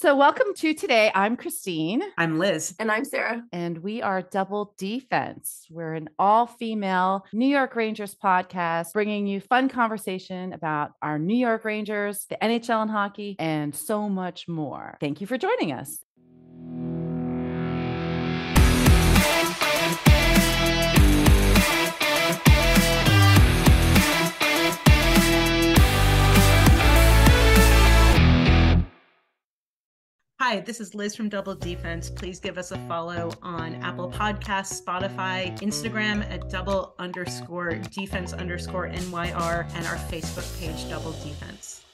So, welcome to today. I'm Christine. I'm Liz. And I'm Sarah. And we are Double Defense. We're an all female New York Rangers podcast, bringing you fun conversation about our New York Rangers, the NHL and hockey, and so much more. Thank you for joining us. Hi, this is Liz from Double Defense. Please give us a follow on Apple Podcasts, Spotify, Instagram at double underscore defense underscore NYR, and our Facebook page, Double Defense.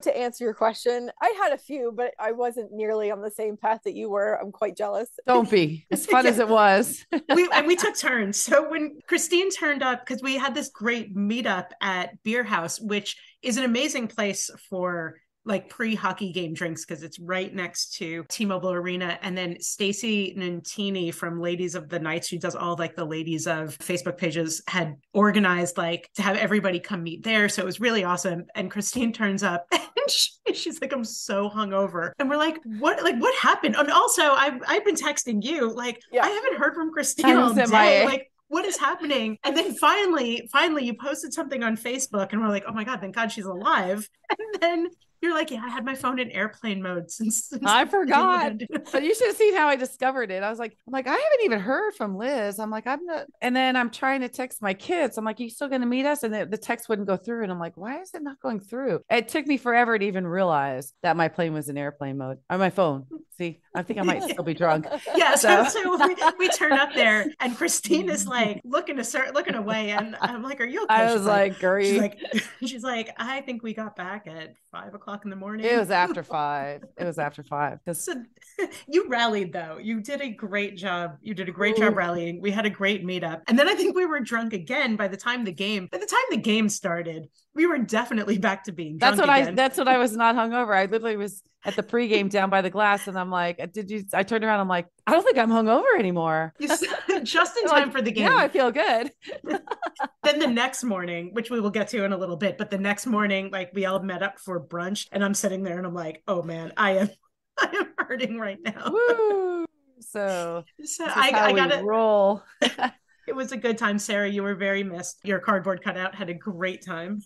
To answer your question, I had a few, but I wasn't nearly on the same path that you were. I'm quite jealous. Don't be as fun yeah. as it was. we, and we took turns. So when Christine turned up, because we had this great meetup at Beer House, which is an amazing place for like pre-hockey game drinks because it's right next to T-Mobile Arena. And then Stacy Nantini from Ladies of the Knights, she does all like the ladies of Facebook pages, had organized like to have everybody come meet there. So it was really awesome. And Christine turns up and she, she's like, I'm so hungover. And we're like, what like what happened? And also I've I've been texting you, like, yeah. I haven't heard from Christine all day. Like what is happening? And then finally, finally, you posted something on Facebook, and we're like, oh my god, thank God she's alive. And then you're like, yeah, I had my phone in airplane mode since. since I forgot. but you should have seen how I discovered it. I was like, I'm like, I haven't even heard from Liz. I'm like, I'm not. And then I'm trying to text my kids. I'm like, Are you still going to meet us? And the, the, text wouldn't go through. And I'm like, why is it not going through? It took me forever to even realize that my plane was in airplane mode on my phone. See, I think I might still be drunk. Yeah. So, so we, we, turn up there and Christine is like looking to start looking away. And I'm like, are you okay? I was she's like, like she's like, she's like, I think we got back at five o'clock in the morning. It was after five. It was after five. So, you rallied though. You did a great job. You did a great Ooh. job rallying. We had a great meetup. And then I think we were drunk again by the time the game, by the time the game started, we were definitely back to being That's what again. I that's what I was not hungover. I literally was at the pregame down by the glass and I'm like, did you I turned around, I'm like, I don't think I'm hungover anymore. just in time like, for the game. Yeah, I feel good. then the next morning, which we will get to in a little bit, but the next morning, like we all met up for brunch and I'm sitting there and I'm like, oh man, I am I am hurting right now. Woo. So, so I, I gotta roll it was a good time, Sarah. You were very missed. Your cardboard cutout had a great time.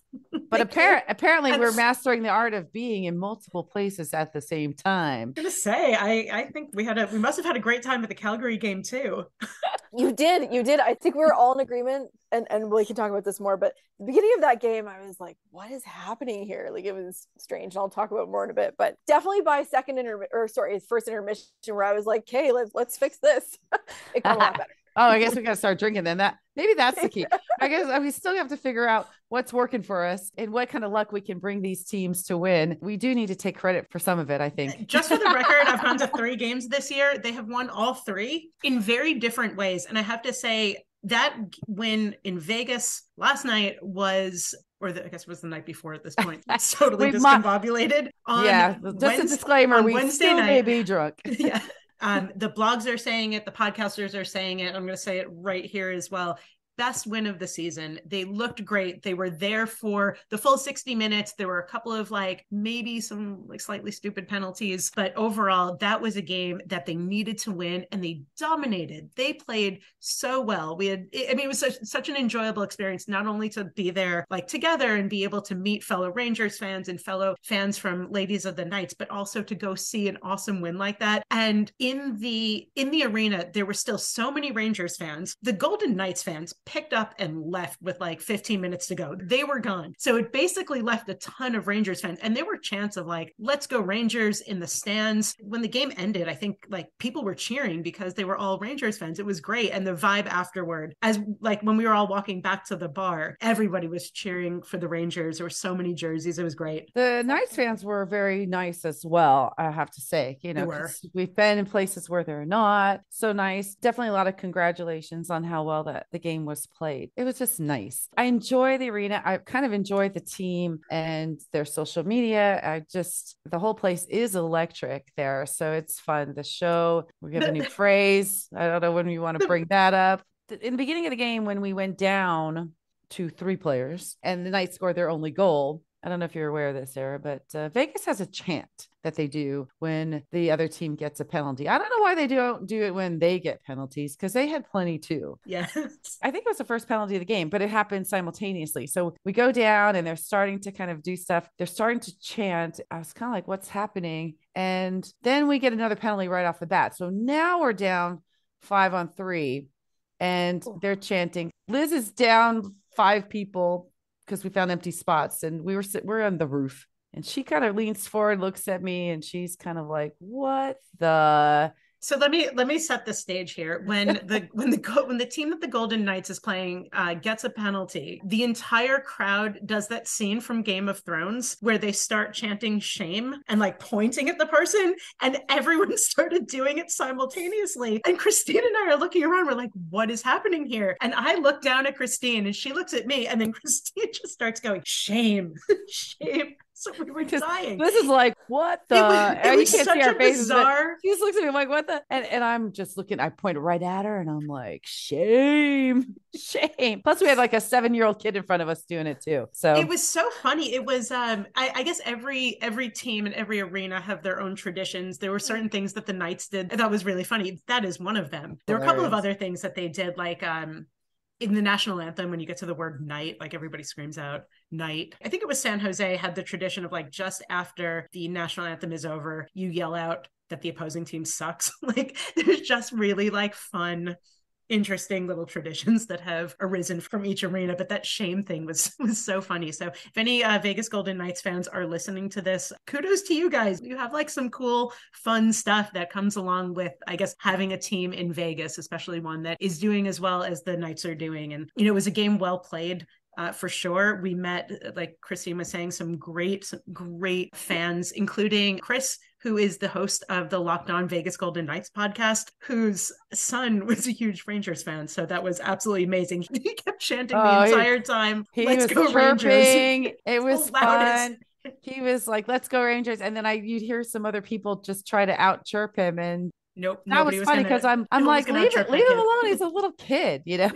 but appar- apparently, we're mastering the art of being in multiple places at the same time. I'm gonna say, I I think we had a we must have had a great time at the Calgary game too. you did, you did. I think we were all in agreement, and and we can talk about this more. But the beginning of that game, I was like, "What is happening here?" Like it was strange. And I'll talk about more in a bit. But definitely by second inter or sorry, first intermission, where I was like, "Okay, let's let's fix this." it got a lot better. Oh, I guess we got to start drinking then. That maybe that's the key. I guess uh, we still have to figure out what's working for us and what kind of luck we can bring these teams to win. We do need to take credit for some of it, I think. Just for the record, I've gone to three games this year. They have won all three in very different ways. And I have to say, that win in Vegas last night was or the, I guess it was the night before at this point. It's totally discombobulated. On yeah, just Wednesday, a disclaimer: we Wednesday still night, may be drunk. yeah, um, the blogs are saying it, the podcasters are saying it. I'm going to say it right here as well best win of the season. They looked great. They were there for the full 60 minutes. There were a couple of like maybe some like slightly stupid penalties, but overall, that was a game that they needed to win and they dominated. They played so well. We had, I mean, it was such, such an enjoyable experience, not only to be there like together and be able to meet fellow Rangers fans and fellow fans from Ladies of the Knights, but also to go see an awesome win like that. And in the in the arena, there were still so many Rangers fans. The Golden Knights fans picked up and left with like 15 minutes to go. They were gone. So it basically left a ton of Rangers fans. And there were chants of like, let's go Rangers in the stands. When the game ended, I think like people were cheering because they were all Rangers fans. It was great. And the vibe afterward, as like when we were all walking back to the bar, everybody was cheering for the Rangers. There were so many jerseys. It was great. The Knights fans were very nice as well, I have to say. You know, we've been in places where they're not so nice. Definitely a lot of congratulations on how well that the game was was played. It was just nice. I enjoy the arena. I kind of enjoy the team and their social media. I just, the whole place is electric there. So it's fun. The show, we have a new phrase. I don't know when we want to bring that up. In the beginning of the game, when we went down to three players and the Knights scored their only goal, I don't know if you're aware of this, Sarah, but uh, Vegas has a chant that they do when the other team gets a penalty. I don't know why they don't do it when they get penalties because they had plenty too. Yes. I think it was the first penalty of the game, but it happened simultaneously. So we go down and they're starting to kind of do stuff. They're starting to chant. I was kind of like, what's happening? And then we get another penalty right off the bat. So now we're down five on three and they're chanting. Liz is down five people because we found empty spots and we were we're on the roof and she kind of leans forward looks at me and she's kind of like what the so let me let me set the stage here. When the when the when the team that the Golden Knights is playing uh, gets a penalty, the entire crowd does that scene from Game of Thrones where they start chanting shame and like pointing at the person, and everyone started doing it simultaneously. And Christine and I are looking around. We're like, "What is happening here?" And I look down at Christine, and she looks at me, and then Christine just starts going, "Shame, shame." so we were dying. This is like what the? It was, it was you can't see our faces. Bizarre... She just looks at me like what the? And and I'm just looking. I point right at her, and I'm like, shame, shame. Plus, we had like a seven year old kid in front of us doing it too. So it was so funny. It was. Um, I, I guess every every team and every arena have their own traditions. There were certain things that the Knights did that was really funny. That is one of them. There were a couple of other things that they did, like um in the national anthem when you get to the word night like everybody screams out night. I think it was san jose had the tradition of like just after the national anthem is over you yell out that the opposing team sucks. Like there's just really like fun interesting little traditions that have arisen from each arena but that shame thing was was so funny. So if any uh, vegas golden knights fans are listening to this kudos to you guys. You have like some cool fun stuff that comes along with i guess having a team in vegas especially one that is doing as well as the knights are doing. And you know it was a game well played uh, for sure. We met, like Christine was saying, some great, some great fans, including Chris, who is the host of the Locked On Vegas Golden Knights podcast, whose son was a huge Rangers fan. So that was absolutely amazing. He kept chanting oh, the entire he, time. He Let's go chirping. Rangers. It was fun. He was like, "Let's go Rangers," and then I you'd hear some other people just try to out chirp him, and Nope. That was funny because I'm I'm like leave it leave him alone. He's a little kid, you know.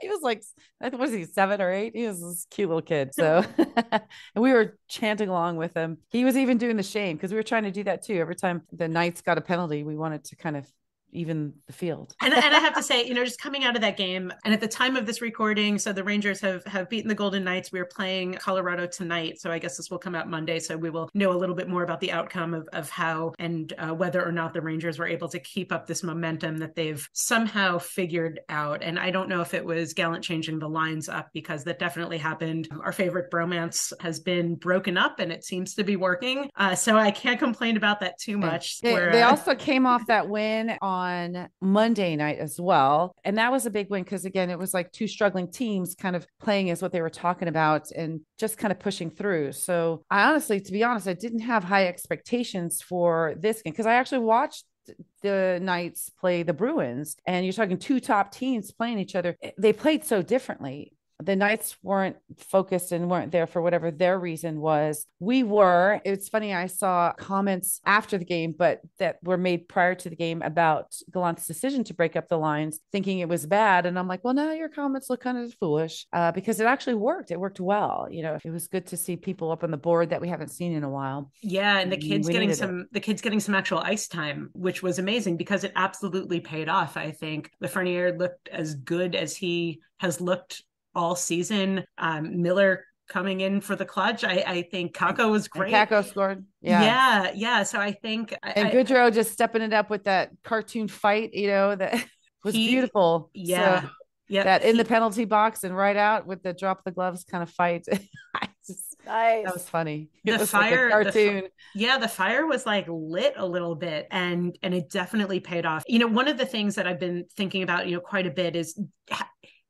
He was like I think was he seven or eight. He was this cute little kid. So and we were chanting along with him. He was even doing the shame because we were trying to do that too. Every time the Knights got a penalty, we wanted to kind of even the field. and, and I have to say, you know, just coming out of that game, and at the time of this recording, so the Rangers have have beaten the Golden Knights. We are playing Colorado tonight, so I guess this will come out Monday. So we will know a little bit more about the outcome of of how and uh, whether or not the Rangers were able to keep up this momentum that they've somehow figured out. And I don't know if it was Gallant changing the lines up because that definitely happened. Our favorite bromance has been broken up, and it seems to be working. Uh, so I can't complain about that too much. They, where, they uh, also came off that win on on Monday night as well. And that was a big win because, again, it was like two struggling teams kind of playing as what they were talking about and just kind of pushing through. So, I honestly, to be honest, I didn't have high expectations for this game because I actually watched the Knights play the Bruins, and you're talking two top teams playing each other. They played so differently the Knights weren't focused and weren't there for whatever their reason was. We were. It's funny, I saw comments after the game, but that were made prior to the game about Gallant's decision to break up the lines, thinking it was bad. And I'm like, well, now your comments look kind of foolish uh, because it actually worked. It worked well. You know, it was good to see people up on the board that we haven't seen in a while. Yeah. And the kids we getting some, it. the kids getting some actual ice time, which was amazing because it absolutely paid off. I think Lafreniere looked as good as he has looked all season. Um, Miller coming in for the clutch. I, I think Kakko was great. Kakko scored. Yeah. Yeah. Yeah. So I think And I, Goodrow just stepping it up with that cartoon fight, you know, that was he, beautiful. Yeah. So yeah. That in he, the penalty box and right out with the drop the gloves kind of fight. just, nice. That was funny. It the was fire like cartoon. The, yeah, the fire was like lit a little bit and and it definitely paid off. You know, one of the things that I've been thinking about, you know, quite a bit is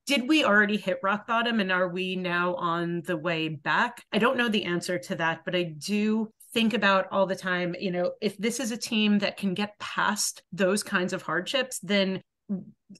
did we already hit rock bottom and are we now on the way back? I don't know the answer to that, but I do think about all the time, you know, if this is a team that can get past those kinds of hardships, then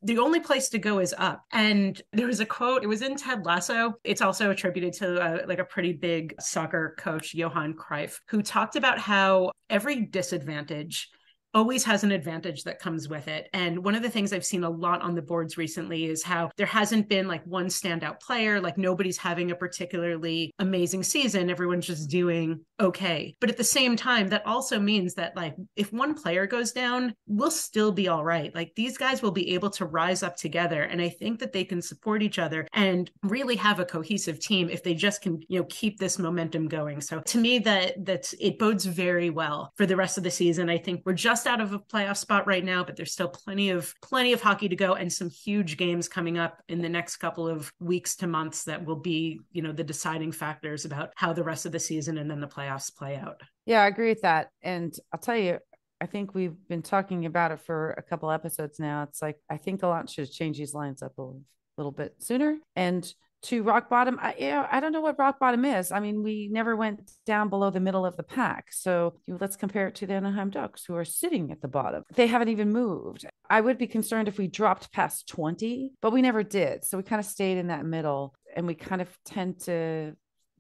the only place to go is up. And there was a quote, it was in Ted Lasso. It's also attributed to uh, like a pretty big soccer coach, Johan Cruyff, who talked about how every disadvantage always has an advantage that comes with it. And one of the things I've seen a lot on the boards recently is how there hasn't been like one standout player, like nobody's having a particularly amazing season. Everyone's just doing okay. But at the same time, that also means that like if one player goes down, we'll still be all right. Like these guys will be able to rise up together. And I think that they can support each other and really have a cohesive team if they just can, you know, keep this momentum going. So to me, that that's it bodes very well for the rest of the season. I think we're just out of a playoff spot right now, but there's still plenty of plenty of hockey to go and some huge games coming up in the next couple of weeks to months that will be, you know, the deciding factors about how the rest of the season and then the playoffs play out. Yeah, I agree with that. And I'll tell you, I think we've been talking about it for a couple episodes now. It's like I think Gallant should change these lines up a little bit sooner. And to rock bottom, I, I don't know what rock bottom is. I mean, we never went down below the middle of the pack. So let's compare it to the Anaheim Ducks, who are sitting at the bottom. They haven't even moved. I would be concerned if we dropped past 20, but we never did. So we kind of stayed in that middle and we kind of tend to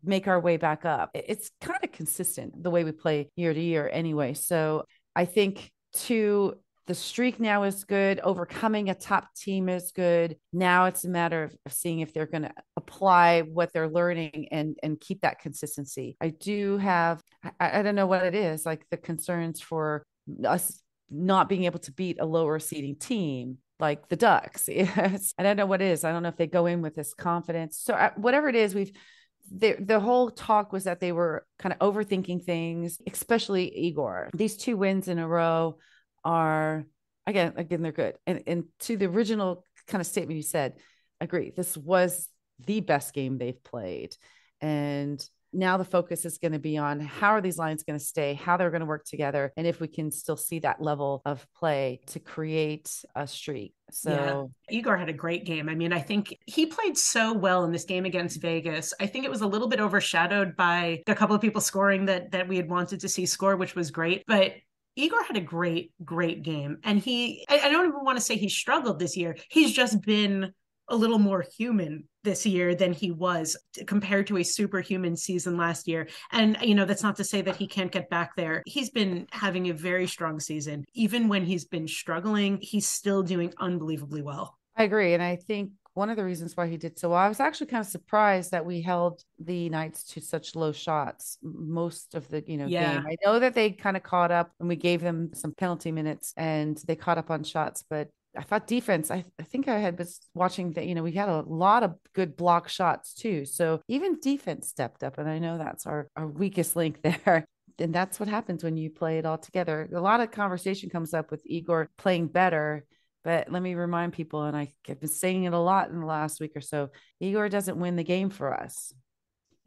make our way back up. It's kind of consistent the way we play year to year anyway. So I think to the streak now is good. Overcoming a top team is good. Now it's a matter of, seeing if they're going to apply what they're learning and and keep that consistency. I do have I, I don't know what it is like the concerns for us not being able to beat a lower seeding team like the Ducks. Yes. I don't know what it is. I don't know if they go in with this confidence. So uh, whatever it is, we've the the whole talk was that they were kind of overthinking things, especially Igor. These two wins in a row are again again they're good. And and to the original kind of statement you said, agree. This was the best game they've played. And now the focus is going to be on how are these lines going to stay how they're going to work together and if we can still see that level of play to create a streak so yeah. igor had a great game i mean i think he played so well in this game against vegas i think it was a little bit overshadowed by a couple of people scoring that that we had wanted to see score which was great but Igor had a great, great game. And he, I, don't even want to say he struggled this year. He's just been a little more human this year than he was compared to a superhuman season last year. And, you know, that's not to say that he can't get back there. He's been having a very strong season. Even when he's been struggling, he's still doing unbelievably well. I agree. And I think one of the reasons why he did so well, I was actually kind of surprised that we held the Knights to such low shots most of the, you know, yeah. game. I know that they kind of caught up and we gave them some penalty minutes and they caught up on shots, but I thought defense, I, I think I had was watching that, you know, we had a lot of good block shots too. So even defense stepped up. And I know that's our, our weakest link there. And that's what happens when you play it all together. A lot of conversation comes up with Igor playing better. But let me remind people, and I, I've been saying it a lot in the last week or so Igor doesn't win the game for us.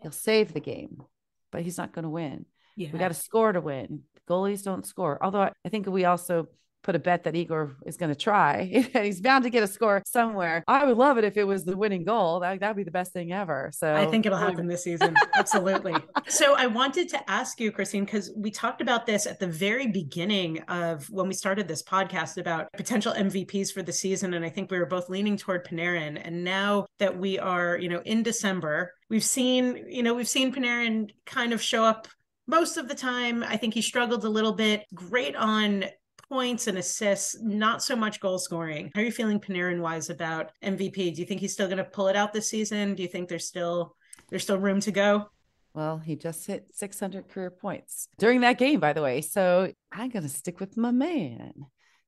He'll save the game, but he's not going to win. Yeah. We got to score to win. Goalies don't score. Although I think we also put a bet that Igor is going to try. He's bound to get a score somewhere. I would love it if it was the winning goal. That that'd be the best thing ever. So I think it'll happen this season. Absolutely. so I wanted to ask you, Christine, because we talked about this at the very beginning of when we started this podcast about potential MVPs for the season, and I think we were both leaning toward Panarin. And now that we are, you know, in December, we've seen, you know, we've seen Panarin kind of show up most of the time. I think he struggled a little bit. Great on points and assists, not so much goal scoring. How are you feeling Panarin wise about MVP? Do you think he's still going to pull it out this season? Do you think there's still there's still room to go? Well, he just hit 600 career points during that game, by the way. So I'm going to stick with my man.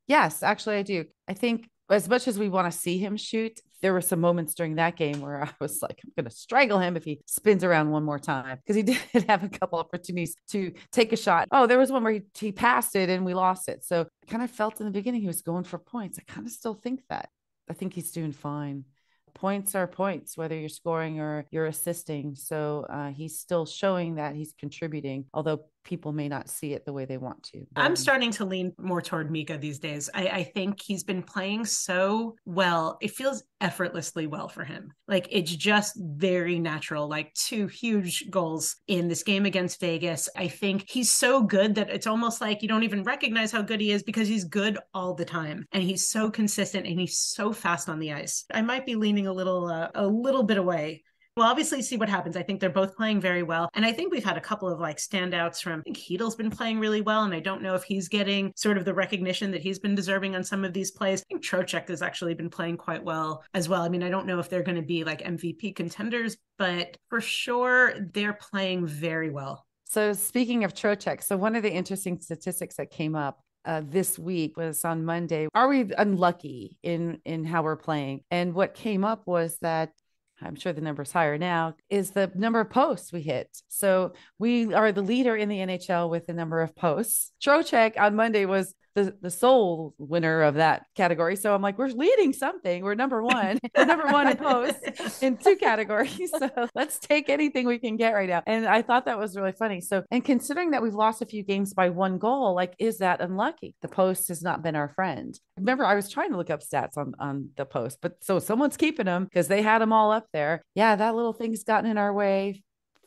Yes, actually, I do. I think as much as we want to see him shoot, there were some moments during that game where I was like, I'm going to strangle him if he spins around one more time because he did have a couple opportunities to take a shot. Oh, there was one where he, he passed it and we lost it. So I kind of felt in the beginning he was going for points. I kind of still think that. I think he's doing fine points are points, whether you're scoring or you're assisting. So uh, he's still showing that he's contributing, although people may not see it the way they want to. I'm starting to lean more toward Mika these days. I, I, think he's been playing so well. It feels effortlessly well for him. Like it's just very natural. Like two huge goals in this game against Vegas. I think he's so good that it's almost like you don't even recognize how good he is because he's good all the time and he's so consistent and he's so fast on the ice. I might be leaning a little uh, a little bit away we'll obviously see what happens. I think they're both playing very well. And I think we've had a couple of like standouts from, I think Chytil's been playing really well. And I don't know if he's getting sort of the recognition that he's been deserving on some of these plays. I think Trocheck has actually been playing quite well as well. I mean, I don't know if they're going to be like MVP contenders, but for sure they're playing very well. So speaking of Trocheck, so one of the interesting statistics that came up uh, this week was on Monday. Are we unlucky in in how we're playing? And what came up was that I'm sure the number's higher now, is the number of posts we hit. So we are the leader in the NHL with the number of posts. Trocheck on Monday was the, the sole winner of that category. So I'm like, we're leading something. We're number one. we're number one in posts in two categories. So let's take anything we can get right now. And I thought that was really funny. So, and considering that we've lost a few games by one goal, like, is that unlucky? The post has not been our friend. Remember, I was trying to look up stats on, on the post, but so someone's keeping them because they had them all up there. Yeah, that little thing's gotten in our way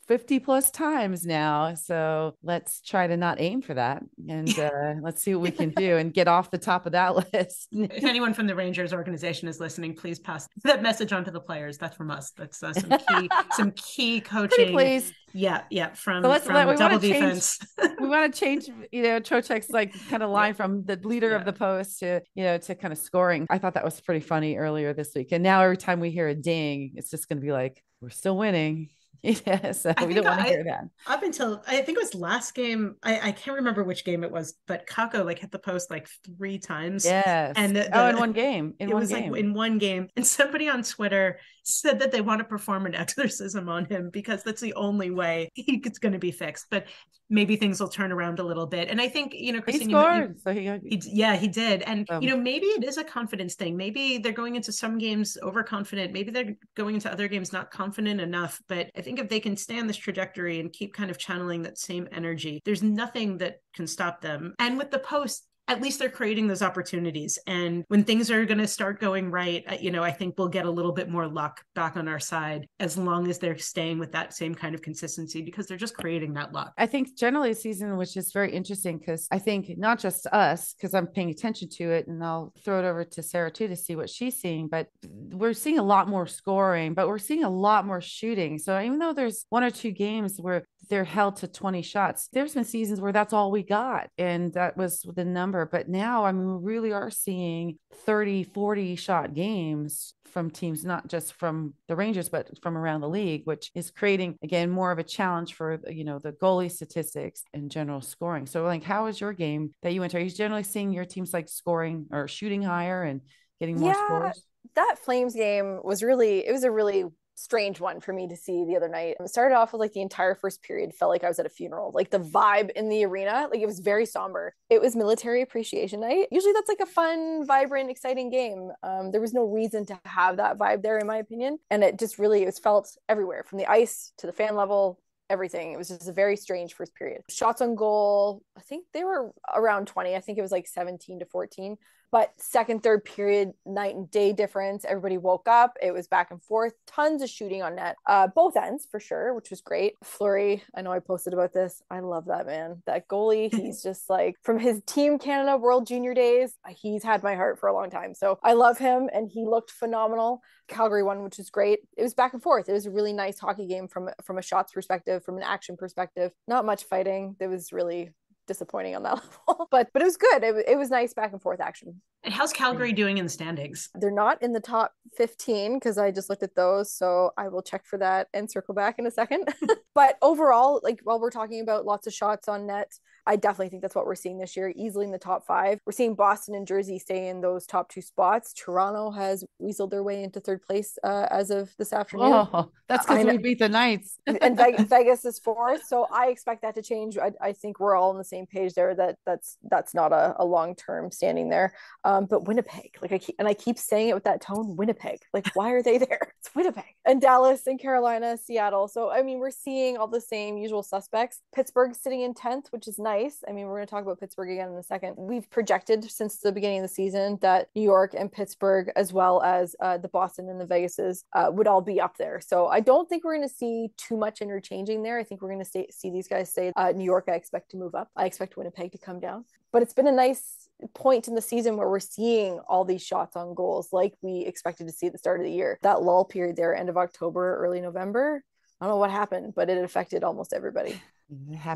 50 plus times now. So let's try to not aim for that and uh, let's see what we can do and get off the top of that list. if anyone from the Rangers organization is listening, please pass that message on to the players. That's from us. That's uh, some key, some key coaching. Please. Yeah, yeah. From, so let's, from let, double defense. Change, we want to change, you know, Trocheck's like kind of line from the leader yeah. of the post to, you know, to kind of scoring. I thought that was pretty funny earlier this week. And now every time we hear a ding, it's just going to be like, we're still winning Yeah, so we don't want to hear that. Up until I think it was last game, I, I can't remember which game it was, but Kakko like hit the post like three times. Yes. And the, oh, the, oh, in one game. In it one was game. like in one game. And somebody on Twitter said that they want to perform an exorcism on him because that's the only way he's going to be fixed. But maybe things will turn around a little bit. And I think you know, Christine, he scored. You, so he, he, yeah, he did. And um, you know, maybe it is a confidence thing. Maybe they're going into some games overconfident. Maybe they're going into other games not confident enough. But I think if they can stay on this trajectory and keep kind of channeling that same energy, there's nothing that can stop them. And with the post, at least they're creating those opportunities. And when things are going to start going right, uh, you know, I think we'll get a little bit more luck back on our side as long as they're staying with that same kind of consistency because they're just creating that luck. I think generally a season which is very interesting because I think not just us, because I'm paying attention to it and I'll throw it over to Sarah too to see what she's seeing, but we're seeing a lot more scoring, but we're seeing a lot more shooting. So even though there's one or two games where they're held to 20 shots, there's been seasons where that's all we got. And that was the number But now, I mean, we really are seeing 30, 40 shot games from teams, not just from the Rangers, but from around the league, which is creating, again, more of a challenge for, you know, the goalie statistics and general scoring. So, like, how is your game that you enter? Are you generally seeing your teams like scoring or shooting higher and getting more yeah, scores? That Flames game was really, it was a really strange one for me to see the other night. It started off with like the entire first period felt like I was at a funeral. Like the vibe in the arena, like it was very somber. It was military appreciation night. Usually that's like a fun, vibrant, exciting game. Um, there was no reason to have that vibe there, in my opinion. And it just really it was felt everywhere from the ice to the fan level everything. It was just a very strange first period. Shots on goal, I think they were around 20. I think it was like 17 to 14. But second, third period, night and day difference. Everybody woke up. It was back and forth. Tons of shooting on net, uh, both ends for sure, which was great. Fleury, I know I posted about this. I love that man. That goalie, he's just like from his Team Canada World Junior days. He's had my heart for a long time. So I love him, and he looked phenomenal. Calgary won, which is great. It was back and forth. It was a really nice hockey game from from a shots perspective, from an action perspective. Not much fighting. It was really disappointing on that level. but but it was good. It, it was nice back and forth action. And how's Calgary doing in the standings? They're not in the top 15 because I just looked at those. So I will check for that and circle back in a second. but overall, like while we're talking about lots of shots on net, I definitely think that's what we're seeing this year, easily in the top five. We're seeing Boston and Jersey stay in those top two spots. Toronto has weaseled their way into third place uh, as of this afternoon. Oh, that's because we beat the Knights. and Vegas is fourth. So I expect that to change. I, I, think we're all on the same page there that that's that's not a, a long term standing there. Um, but Winnipeg, like I keep, and I keep saying it with that tone, Winnipeg. Like, why are they there? It's Winnipeg and Dallas and Carolina, Seattle. So I mean, we're seeing all the same usual suspects. Pittsburgh sitting in tenth, which is nice. I mean, we're going to talk about Pittsburgh again in a second. We've projected since the beginning of the season that New York and Pittsburgh, as well as uh, the Boston and the Vegases, uh, would all be up there. So I don't think we're going to see too much interchanging there. I think we're going to see these guys say uh, New York. I expect to move up. I expect Winnipeg to come down. But it's been a nice point in the season where we're seeing all these shots on goals like we expected to see at the start of the year. That lull period there, end of October, early November. I don't know what happened, but it affected almost everybody.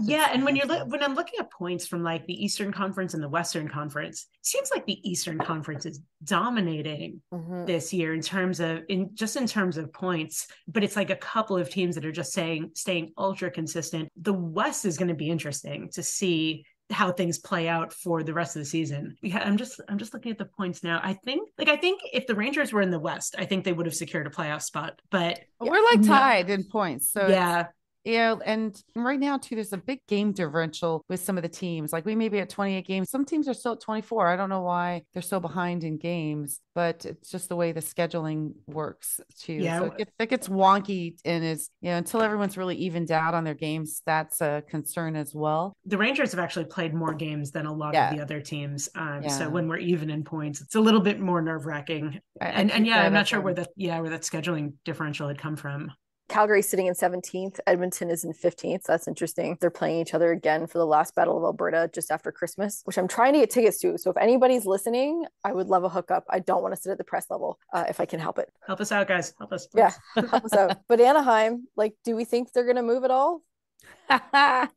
Yeah, and when you're lo- when I'm looking at points from like the Eastern Conference and the Western Conference, it seems like the Eastern Conference is dominating mm-hmm. this year in terms of in just in terms of points. But it's like a couple of teams that are just saying staying ultra consistent. The West is going to be interesting to see how things play out for the rest of the season. Yeah, I'm just I'm just looking at the points now. I think like I think if the Rangers were in the West, I think they would have secured a playoff spot. But we're like tied no. in points. So yeah, yeah, and right now too, there's a big game differential with some of the teams. Like we may be at 28 games. Some teams are still at 24. I don't know why they're so behind in games, but it's just the way the scheduling works too. Yeah. So it gets, it gets wonky and is, you know, until everyone's really evened out on their games, that's a concern as well. The Rangers have actually played more games than a lot yeah. of the other teams. Um, yeah. So when we're even in points, it's a little bit more nerve wracking. And, and yeah, I'm not sure where that, yeah, where that scheduling differential had come from. Calgary's sitting in 17th. Edmonton is in 15th. So that's interesting. They're playing each other again for the last Battle of Alberta just after Christmas, which I'm trying to get tickets to. So if anybody's listening, I would love a hookup. I don't want to sit at the press level uh, if I can help it. Help us out, guys. Help us. Please. Yeah, help us out. But Anaheim, like, do we think they're going to move at all? I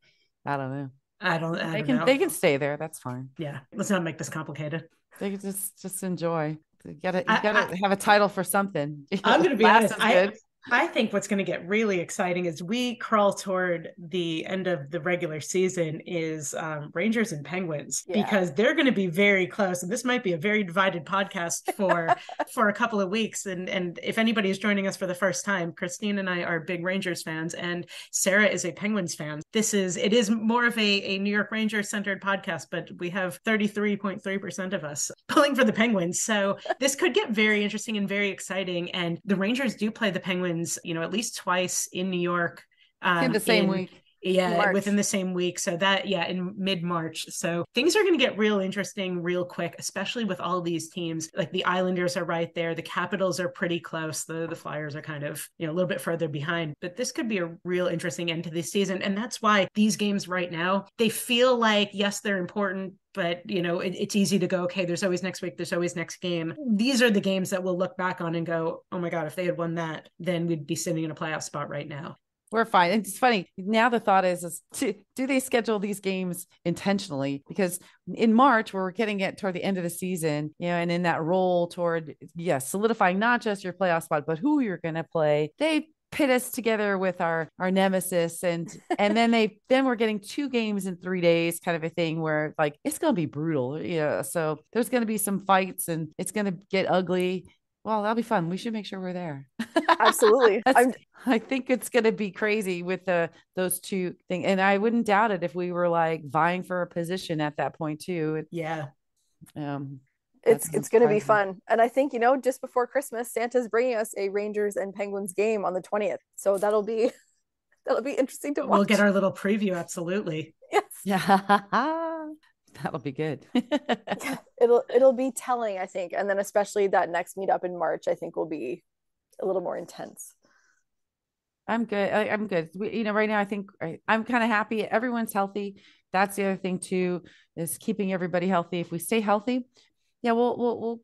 don't know. I don't. I they don't can. Know. They can stay there. That's fine. Yeah. Let's not make this complicated. They can just just enjoy. You gotta you gotta I, have a title for something. I'm gonna be honest. I, I think what's going to get really exciting as we crawl toward the end of the regular season is um, Rangers and Penguins yeah. because they're going to be very close, and this might be a very divided podcast for for a couple of weeks. And and if anybody is joining us for the first time, Christine and I are big Rangers fans, and Sarah is a Penguins fan. This is it is more of a a New York Rangers centered podcast, but we have thirty three point three percent of us pulling for the Penguins, so this could get very interesting and very exciting. And the Rangers do play the Penguins you know, at least twice in New York. Um, in the same in, week. Yeah March. within the same week. So that yeah in mid-march. So things are going to get real interesting real quick especially with all these teams. Like the islanders are right there. The capitals are pretty close the the flyers are kind of you know a little bit further behind. But this could be a real interesting end to the season. And that's why these games right now they feel like yes they're important but you know it, it's easy to go okay there's always next week there's always next game these are the games that we'll look back on and go oh my god if they had won that then we'd be sitting in a playoff spot right now we're fine. It's funny. Now the thought is, is to, do they schedule these games intentionally? Because in March, we're getting it toward the end of the season, you know, and in that role toward, yes, solidifying not just your playoff spot, but who you're going to play, they pit us together with our our nemesis. And and then they then we're getting two games in three days kind of a thing where like it's gonna be brutal. Yeah so there's gonna be some fights and it's gonna get ugly. Well that'll be fun. We should make sure we're there. Absolutely. I think it's going to be crazy with the those two things and i wouldn't doubt it if we were like vying for a position at that point too. Yeah. Um it's it's going to be fun and i think you know just before christmas santa's bringing us a rangers and penguins game on the 20th so that'll be that'll be interesting to watch we'll get our little preview absolutely yes yeah That'll be good. yeah, it'll it'll be telling, I think, and then especially that next meetup in March, I think will be a little more intense. I'm good. I, am good. We, you know, right now I think I, I'm kind of happy. Everyone's healthy. That's the other thing too, is keeping everybody healthy. If we stay healthy, yeah, we'll we'll we'll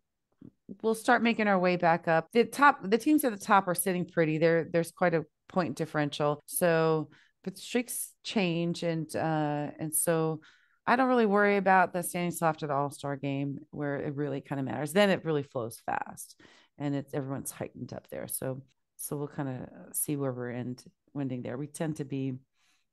we'll start making our way back up. The top, the teams at the top are sitting pretty. There, there's quite a point differential. So, but streaks change, and uh, and so I don't really worry about the standing still after the All Star game where it really kind of matters. Then it really flows fast, and it's everyone's heightened up there. So so we'll kind of see where we're end, ending there. We tend to be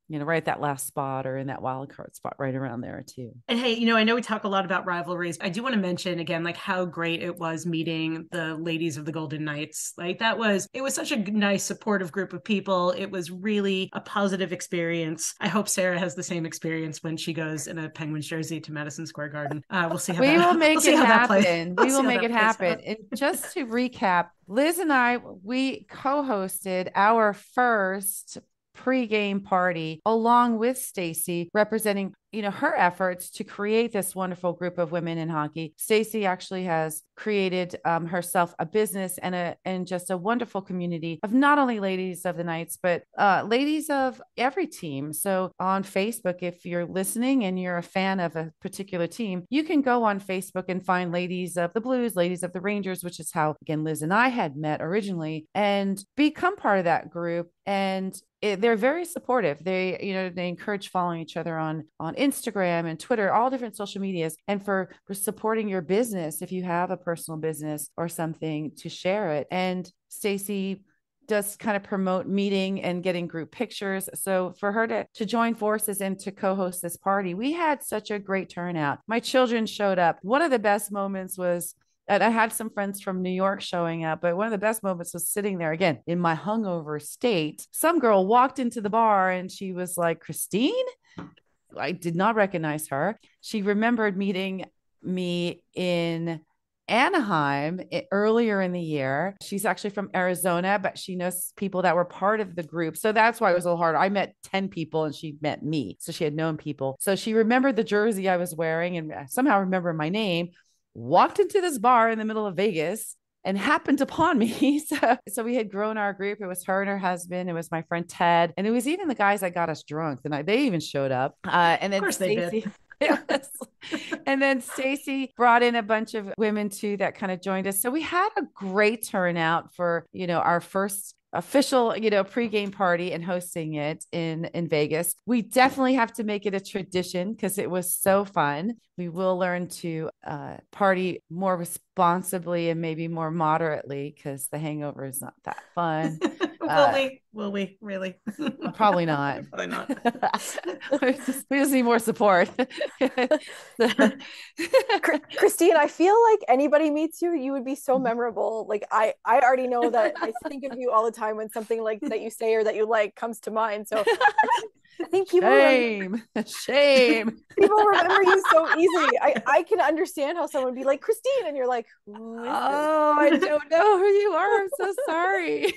you know, right at that last spot or in that wild card spot right around there too. And hey, you know, I know we talk a lot about rivalries. I do want to mention again, like how great it was meeting the ladies of the Golden Knights. Like that was, it was such a nice, supportive group of people. It was really a positive experience. I hope Sarah has the same experience when she goes in a Penguins jersey to Madison Square Garden. Uh, we'll see how we that, will make we'll it happen. we will make it happen. And just to recap, Liz and I, we co-hosted our first pre-game party along with Stacy representing you know her efforts to create this wonderful group of women in hockey. Stacy actually has created um, herself a business and a and just a wonderful community of not only ladies of the knights but uh, ladies of every team. So on facebook if you're listening and you're a fan of a particular team you can go on facebook and find ladies of the blues ladies of the rangers which is how again liz and i had met originally and become part of that group. And it, they're very supportive they you know they encourage following each other on on instagram and twitter all different social medias and for for supporting your business if you have a personal business or something to share it and stacy does kind of promote meeting and getting group pictures. So for her to to join forces and to co-host this party, we had such a great turnout. My children showed up. One of the best moments was and I had some friends from New York showing up, but one of the best moments was sitting there again in my hungover state. Some girl walked into the bar and she was like, Christine? I did not recognize her. She remembered meeting me in Anaheim eh, earlier in the year. She's actually from Arizona, but she knows people that were part of the group. So that's why it was a little hard. I met 10 people and she met me. So she had known people. So she remembered the jersey I was wearing and eh, somehow remember my name walked into this bar in the middle of Vegas and happened upon me. So, so we had grown our group. It was her and her husband. It was my friend Ted, and it was even the guys that got us drunk. The night they even showed up. Uh, and then Stacy. and then Stacy brought in a bunch of women too that kind of joined us. So we had a great turnout for, you know, our first official, you know, pregame party and hosting it in in Vegas. We definitely have to make it a tradition because it was so fun. We will learn to uh, party more responsibly and maybe more moderately because the hangover is not that fun. will uh, we? Will we really? Uh, probably not. probably not. we, just, we just need more support. Christine, I feel like anybody meets you, you would be so mm-hmm. memorable. Like I, I already know that I think of you all the time when something like that you say or that you like comes to mind. So I think people shame, remember, shame. People remember you so easily. I, I can understand how someone would be like Christine, and you're like, oh, I don't know who you are. I'm so sorry.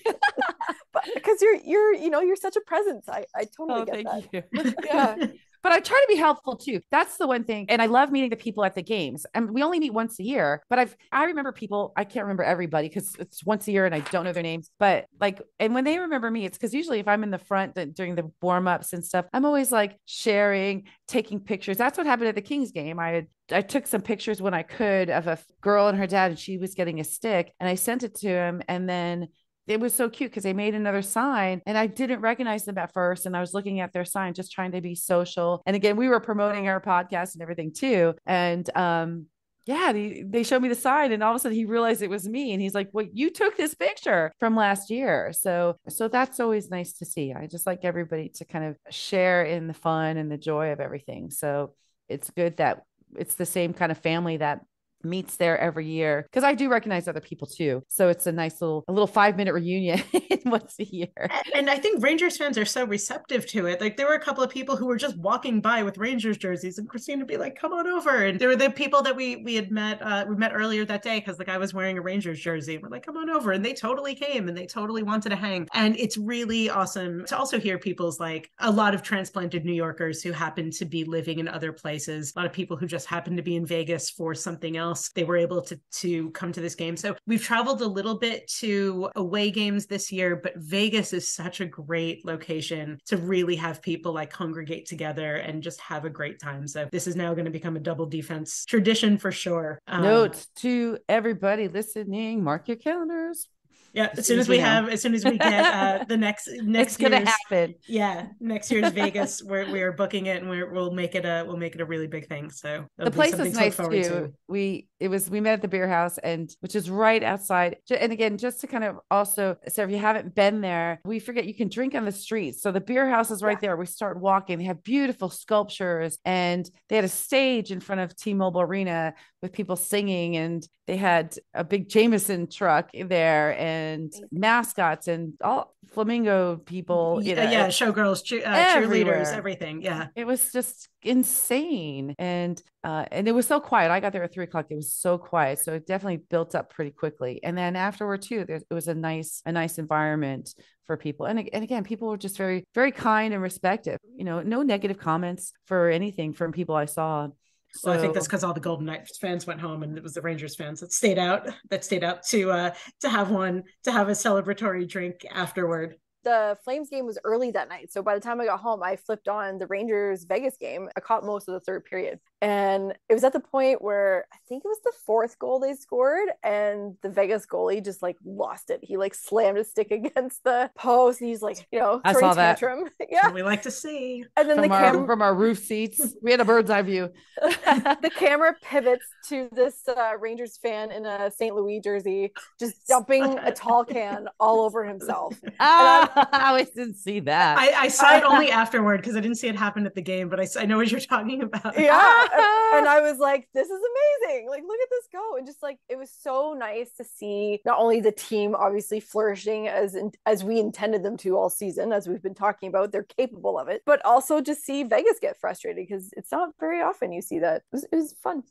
but because you're you're you know you're such a presence. I I totally oh, get that. You. yeah but I try to be helpful too. That's the one thing. And I love meeting the people at the games. And we only meet once a year, but I've, I remember people, I can't remember everybody because it's once a year and I don't know their names, but like, and when they remember me, it's because usually if I'm in the front during the warm ups and stuff, I'm always like sharing, taking pictures. That's what happened at the Kings game. I had I took some pictures when I could of a girl and her dad, and she was getting a stick, and I sent it to him. And then it was so cute because they made another sign and I didn't recognize them at first. And I was looking at their sign, just trying to be social. And again, we were promoting our podcast and everything too. And um, yeah, they, they showed me the sign and all of a sudden he realized it was me. And he's like, well, you took this picture from last year. So, so that's always nice to see. I just like everybody to kind of share in the fun and the joy of everything. So it's good that it's the same kind of family that meets there every year because I do recognize other people too. So it's a nice little a little five minute reunion once a year. And I think Rangers fans are so receptive to it. Like there were a couple of people who were just walking by with Rangers jerseys, and Christine would be like, "Come on over." And there were the people that we we had met uh, we met earlier that day because the guy was wearing a Rangers jersey. And we're like, "Come on over," and they totally came and they totally wanted to hang. And it's really awesome to also hear people's like a lot of transplanted New Yorkers who happen to be living in other places. A lot of people who just happen to be in Vegas for something else else they were able to to come to this game. So we've traveled a little bit to away games this year but vegas is such a great location to really have people like congregate together and just have a great time. So this is now going to become a double defense tradition for sure. Um, note to everybody listening mark your calendars yeah, as soon as we have, as soon as we get uh, the next next it's gonna happen. Yeah, next year's Vegas, we're we are booking it, and we will make it a we'll make it a really big thing. So the place is nice to too. To. We it was we met at the beer house, and which is right outside. And again, just to kind of also, so if you haven't been there, we forget you can drink on the streets. So the beer house is right yeah. there. We start walking. They have beautiful sculptures, and they had a stage in front of T-Mobile Arena with people singing, and they had a big Jameson truck there, and mascots and all flamingo people. You know, yeah, showgirls, cheer, uh, cheerleaders, everything. Yeah, it was just insane, and uh, and it was so quiet. I got there at three o'clock. It was was so quiet. So it definitely built up pretty quickly. And then afterward too, there, it was a nice, a nice environment for people. And, and again, people were just very, very kind and respectful. You know, no negative comments for anything from people I saw. So well, I think that's because all the Golden Knights fans went home, and it was the Rangers fans that stayed out that stayed out to uh to have one to have a celebratory drink afterward the Flames game was early that night. So by the time I got home, I flipped on the Rangers Vegas game. I caught most of the third period. And it was at the point where I think it was the fourth goal they scored, and the Vegas goalie just like lost it. He like slammed his stick against the post, and he's like, you know, I saw tantrum. That. yeah, we like to see. And then from the camera from our roof seats, we had a bird's eye view. the camera pivots to this uh, Rangers fan in a St. Louis jersey, just dumping a tall can all over himself. Ah, I, I didn't see that. I, I saw it only afterward because I didn't see it happen at the game, but I, I know what you're talking about. Yeah and I was like, this is amazing. Like, look at this go. And just like, it was so nice to see not only the team obviously flourishing as, as we intended them to all season, as we've been talking about, they're capable of it, but also to see Vegas get frustrated because it's not very often you see that. It was, it was fun.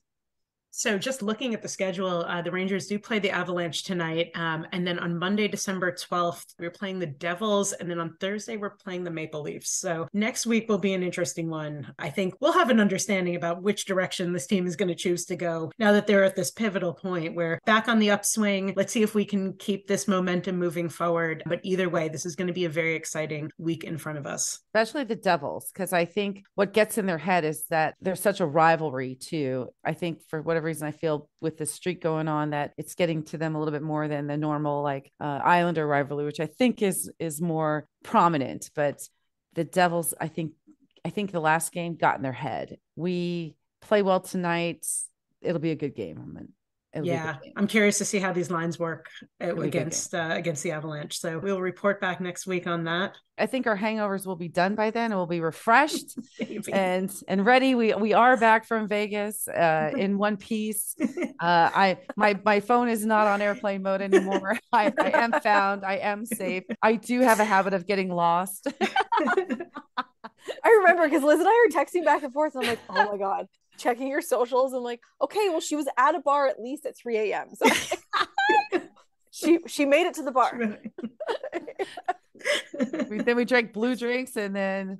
So, just looking at the schedule, uh, the Rangers do play the Avalanche tonight. Um, and then on Monday, December 12th, we're playing the Devils. And then on Thursday, we're playing the Maple Leafs. So, next week will be an interesting one. I think we'll have an understanding about which direction this team is going to choose to go now that they're at this pivotal point where back on the upswing. Let's see if we can keep this momentum moving forward. But either way, this is going to be a very exciting week in front of us. Especially the Devils, because I think what gets in their head is that there's such a rivalry, too. I think for whatever whatever reason, I feel with the streak going on that it's getting to them a little bit more than the normal like uh, Islander rivalry, which I think is is more prominent. But the Devils, I think, I think the last game got in their head. We play well tonight. It'll be a good game. Yeah, I'm curious to see how these lines work uh, against uh, against the Avalanche. So we'll report back next week on that. I think our hangovers will be done by then. We'll be refreshed and and ready. We we are back from Vegas uh, in one piece. Uh, I my my phone is not on airplane mode anymore. I, I am found. I am safe. I do have a habit of getting lost. I remember because Liz and I were texting back and forth. and I'm like, oh my god, checking your socials. I'm like, okay, well, she was at a bar at least at 3 a.m. So she she made it to the bar. then we drank blue drinks and then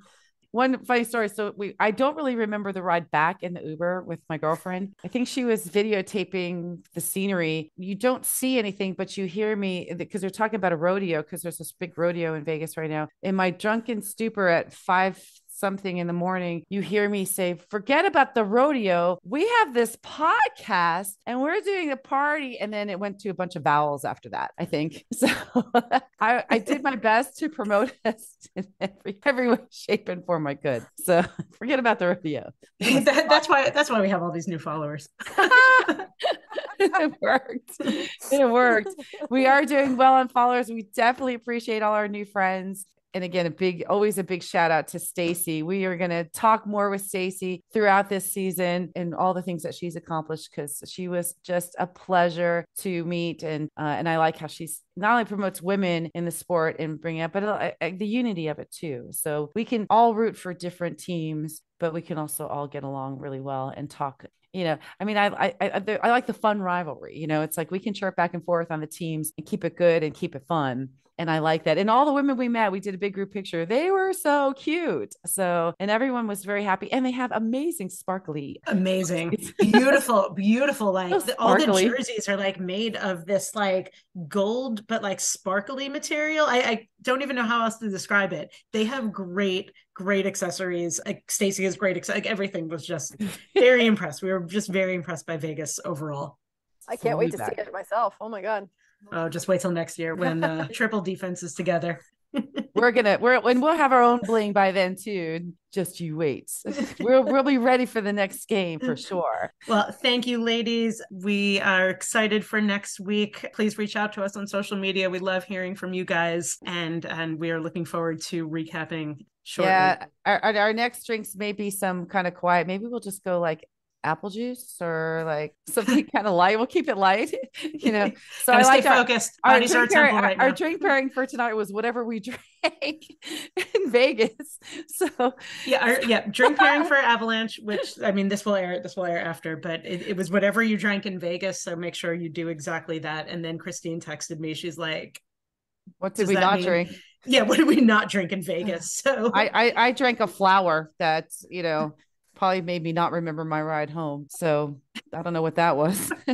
one funny story. So we I don't really remember the ride back in the Uber with my girlfriend. I think she was videotaping the scenery. You don't see anything, but you hear me because they're talking about a rodeo because there's this big rodeo in Vegas right now. In my drunken stupor at five something in the morning, you hear me say, forget about the rodeo. We have this podcast and we're doing a party. And then it went to a bunch of vowels after that, I think. So I, I did my best to promote us in every, every way, shape, and form I could. So forget about the rodeo. that, that's why that's why we have all these new followers. it worked. It worked. We are doing well on followers. We definitely appreciate all our new friends and again, a big, always a big shout out to Stacy. We are going to talk more with Stacy throughout this season and all the things that she's accomplished because she was just a pleasure to meet. And uh, and I like how she's not only promotes women in the sport and bring up, but uh, the unity of it too. So we can all root for different teams, but we can also all get along really well and talk you know i mean I, I i i, like the fun rivalry you know it's like we can chirp back and forth on the teams and keep it good and keep it fun and I like that. And all the women we met, we did a big group picture. They were so cute. So, and everyone was very happy. And they have amazing sparkly, amazing, beautiful, beautiful. Like so all the jerseys are like made of this like gold, but like sparkly material. I, I don't even know how else to describe it. They have great, great accessories. Like Stacy has great, like everything was just very impressed. We were just very impressed by Vegas overall. I can't wait to back. see it myself. Oh my god. Oh, just wait till next year when uh, triple defense is together. we're gonna we're and we'll have our own bling by then too. Just you wait. We'll we'll be ready for the next game for sure. Well, thank you, ladies. We are excited for next week. Please reach out to us on social media. We love hearing from you guys, and and we are looking forward to recapping shortly. Yeah, our, our next drinks may be some kind of quiet. Maybe we'll just go like apple juice or like something kind of light. We'll keep it light, you know. So I like focused. Our, our, drink pairing, right our, our drink pairing for tonight was whatever we drank in Vegas. So yeah, our, yeah, drink pairing for Avalanche. Which I mean, this will air. This will air after, but it, it was whatever you drank in Vegas. So make sure you do exactly that. And then Christine texted me. She's like, "What did we not mean? drink?" Yeah, what did we not drink in Vegas? So I, I I drank a flower that's you know probably made me not remember my ride home. So I don't know what that was.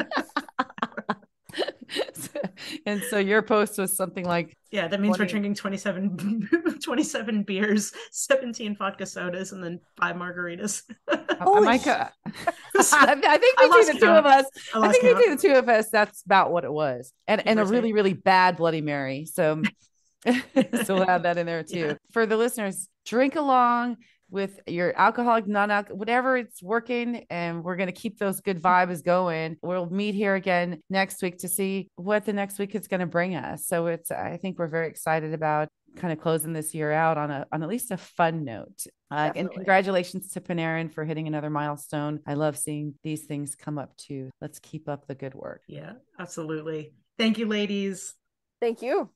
and so your post was something like yeah that means 20... we're drinking 27 27 beers 17 vodka sodas and then five margaritas oh my god i think between the count. two of us i, I think count. between the two of us that's about what it was and and a really really bad bloody mary so so we'll have that in there too yeah. for the listeners drink along with your alcoholic, non alcoholic, whatever it's working. And we're going to keep those good vibes going. We'll meet here again next week to see what the next week is going to bring us. So it's, I think we're very excited about kind of closing this year out on a on at least a fun note. Uh, and congratulations to Panarin for hitting another milestone. I love seeing these things come up too. Let's keep up the good work. Yeah, absolutely. Thank you, ladies. Thank you.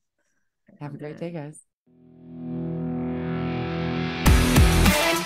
Have a great day, guys. Bye.